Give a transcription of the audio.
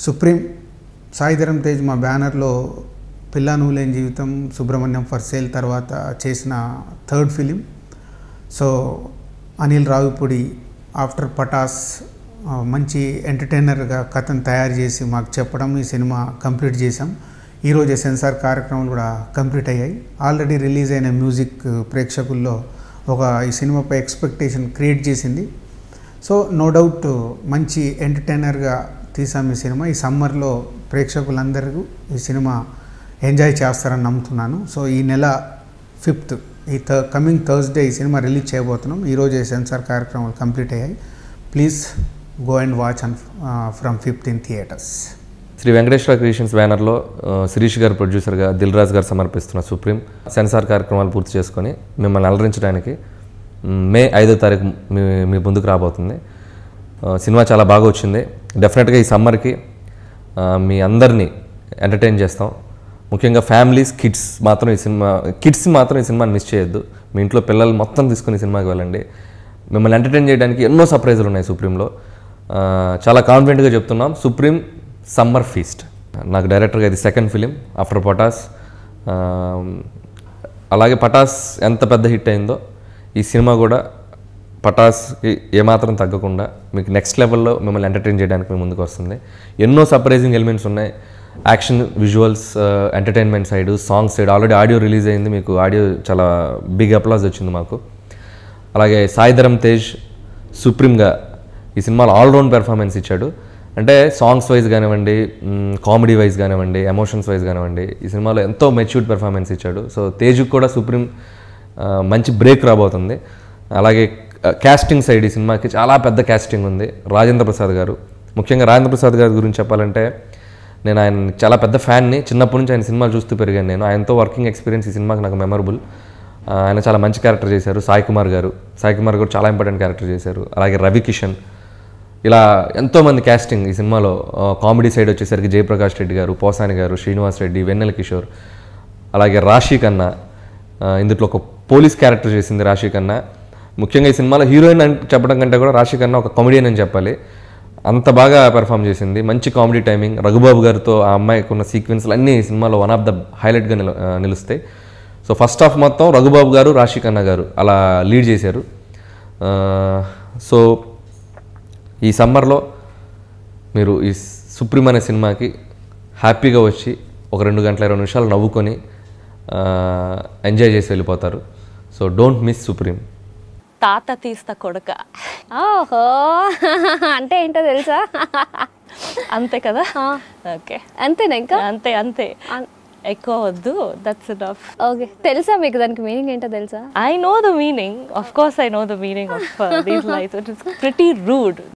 Supreme Sai Dharam Tej మా బ్యానర్లో పిల్లా నువ్వులేని జీవితం సుబ్రహ్మణ్యం ఫర్ సేల్ తర్వాత చేసిన third film. So Anil Ravipudi after Pataas మంచి ఎంటర్టైనర్గా కథను తయారు చేసి మాకు చెప్పడం ఈ సినిమా కంప్లీట్ చేసాం ఈరోజు సెన్సార్ కార్యక్రమాలు కూడా కంప్లీట్ అయ్యాయి. ఆల్రెడీ రిలీజ్ అయిన మ్యూజిక్ ప్రేక్షకుల్లో ఒక ఈ సినిమాపై ఎక్స్పెక్టేషన్ క్రియేట్ చేసింది. సో నో డౌట్ మంచి ఎంటర్టైనర్గా తీసాం ఈ సినిమా. ఈ సమ్మర్లో ప్రేక్షకులందరూ ఈ సినిమా ఎంజాయ్ చేస్తారని నమ్ముతున్నాను. సో ఈ నెల ఫిఫ్త్ ఈ థ కమింగ్ థర్స్డే ఈ సినిమా రిలీజ్ చేయబోతున్నాం. ఈరోజు ఈ సెన్సార్ కార్యక్రమాలు కంప్లీట్ అయ్యాయి. Please go and watch on from fifth in theatres. Shri Venkateswara Creations బ్యానర్లో శిరీష్ గారు ప్రొడ్యూసర్గా దిల్ రాజు గారు సమర్పిస్తున్న సుప్రీం సెన్సార్ కార్యక్రమాలు పూర్తి చేసుకొని మిమ్మల్ని అలరించడానికి మే ఐదో తారీఖు మీ మీ ముందుకు రాబోతుంది. సినిమా చాలా బాగా వచ్చింది. డెఫినెట్గా ఈ సమ్మర్కి మీ అందరినీ ఎంటర్టైన్ చేస్తాం. ముఖ్యంగా ఫ్యామిలీస్ కిడ్స్ మాత్రం ఈ సినిమా కిడ్స్ మాత్రం ఈ సినిమాని మిస్ చేయొద్దు. మీ ఇంట్లో పిల్లలు మొత్తం తీసుకుని సినిమాకి వెళ్ళండి. మిమ్మల్ని ఎంటర్టైన్ చేయడానికి ఎన్నో సర్ప్రైజులు ఉన్నాయి సుప్రీంలో చాలా కాన్ఫిడెంట్గా చెప్తున్నాం. సుప్రీం సమ్మర్ ఫీస్ట్ నాకు డైరెక్టర్గా ఇది సెకండ్ ఫిలిం ఆఫ్టర్ పటాస్ అలాగే పటాస్ ఎంత పెద్ద హిట్ అయిందో ఈ సినిమా కూడా పటాస్కి ఏమాత్రం తగ్గకుండా మీకు నెక్స్ట్ లెవెల్లో మిమ్మల్ని ఎంటర్టైన్ చేయడానికి మీ ముందుకు వస్తుంది. ఎన్నో సర్ప్రైజింగ్ ఎలిమెంట్స్ ఉన్నాయి. Action visuals entertainment side songs side already audio release అయింది. మీకు ఆడియో చాలా బిగ్ అప్లాజ్ వచ్చింది మాకు. అలాగే సాయిధరం తేజ్ సుప్రీంగా ఈ సినిమాలో ఆల్రౌండ్ పెర్ఫార్మెన్స్ ఇచ్చాడు. అంటే సాంగ్స్ వైజ్ కానివ్వండి కామెడీ వైజ్ కానివ్వండి ఎమోషన్స్ వైజ్ కానివ్వండి ఈ సినిమాలో ఎంతో మెచ్యూర్డ్ పెర్ఫార్మెన్స్ ఇచ్చాడు. సో తేజ్కి కూడా సుప్రీం uh, మంచి బ్రేక్ రాబోతుంది. అలాగే క్యాస్టింగ్ సైడ్ ఈ సినిమాకి చాలా పెద్ద క్యాస్టింగ్ ఉంది. రాజేంద్ర ప్రసాద్ గారు. ముఖ్యంగా రాజేంద్ర ప్రసాద్ గారి గురించి చెప్పాలంటే నేను ఆయన చాలా పెద్ద ఫ్యాన్ని చిన్నప్పటి నుంచి ఆయన సినిమాలు చూస్తూ పెరిగాను నేను. ఆయనతో వర్కింగ్ ఎక్స్పీరియన్స్ ఈ సినిమాకి నాకు మెమరబుల్ ఆయన చాలా మంచి క్యారెక్టర్ చేశారు. సాయి కుమార్ గారు. సాయి కుమార్ గారు చాలా ఇంపార్టెంట్ క్యారెక్టర్ చేశారు. అలాగే రవి కిషన్. ఇలా ఎంతోమంది క్యాస్టింగ్ ఈ సినిమాలో. కామెడీ సైడ్ వచ్చేసరికి జయప్రకాష్ రెడ్డి గారు పోసాని గారు శ్రీనివాస్ రెడ్డి వెన్నెల కిషోర్ అలాగే రాశి కన్నా ఇందులో ఒక పోలీస్ క్యారెక్టర్ చేసింది రాశి కన్నా. ముఖ్యంగా ఈ సినిమాలో హీరోయిన్ అని చెప్పడం కంటే కూడా రాశి కన్నా ఒక కామెడియన్ అని చెప్పాలి. అంత బాగా పెర్ఫామ్ చేసింది. మంచి కామెడీ టైమింగ్ రఘుబాబు గారితో ఆ అమ్మాయికి ఉన్న సీక్వెన్స్లు అన్నీ ఈ సినిమాలో వన్ ఆఫ్ ద హైలైట్గా నిలు నిలుస్తాయి. సో ఫస్ట్ హాఫ్ మొత్తం రఘుబాబు గారు రాశి ఖన్నా గారు అలా లీడ్ చేశారు. సో ఈ సమ్మర్లో మీరు ఈ సుప్రీం అనే సినిమాకి హ్యాపీగా వచ్చి ఒక రెండు గంటల ఇరవై నిమిషాలు నవ్వుకొని ఎంజాయ్ చేసి వెళ్ళిపోతారు. సో డోంట్ మిస్ సుప్రీం తాత తీస్తా కొడక. ఓహో. అంటే ఏంటో తెలుసా? అంతే కదా? ఓకే. అంతేనా ఇంకా? అంతే అంతే. ఎక్కువ వద్దు దట్స్ ఇనఫ్ ఓకే. తెలుసా మీకు దానికి మీనింగ్ ఏంటో తెలుసా? I know the meaning of course I know the meaning of these life it is pretty rude